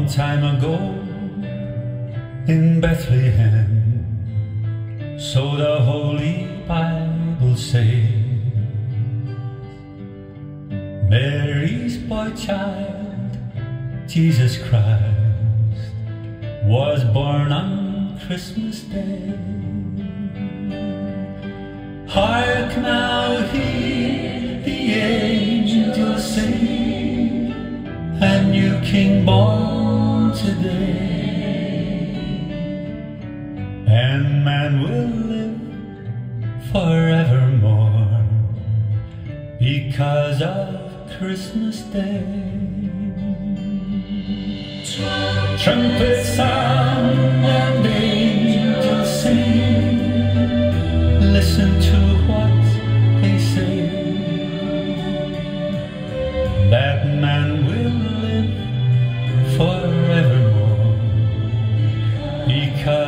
Long time ago in Bethlehem, so the Holy Bible says, Mary's boy child, Jesus Christ, was born on Christmas Day. Hark now, hear the angels sing, a new King born today, and man will live forevermore because of Christmas Day. Trumpets sound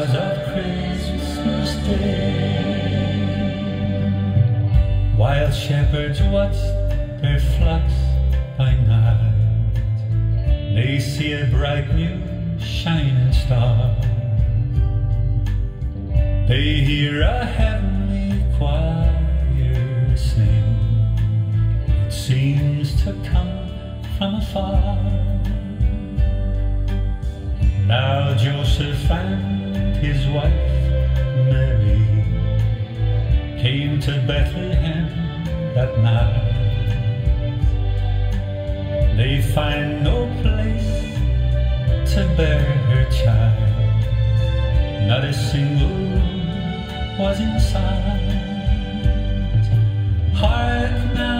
because of Christmas Day. While shepherds watch their flocks by night, they see a bright new shining star. They hear a heavenly choir sing. It seems to come from afar. Now Joseph and his wife Mary came to Bethlehem that night. They find no place to bear her child. Not a single was inside. Hark now,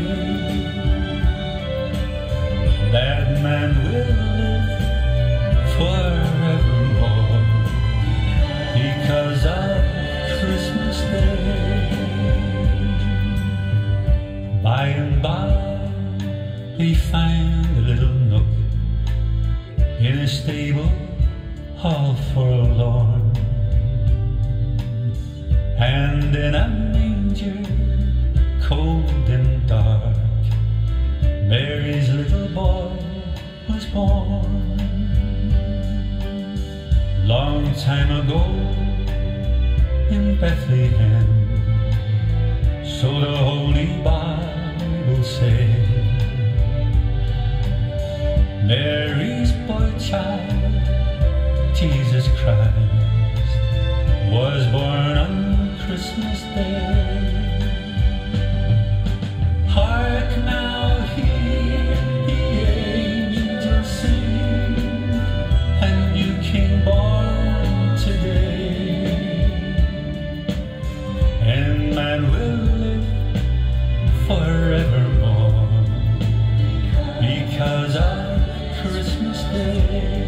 They find a little nook in a stable all forlorn, and in a manger cold and dark, Mary's little boy was born. Long time ago in Bethlehem, so the Jesus Christ, was born on Christmas Day. Hark now, hear the angels sing, a new King born today, and man will live forevermore because of Christmas Day.